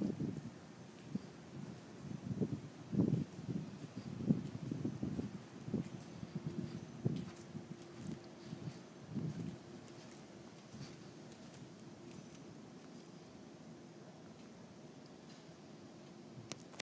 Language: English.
you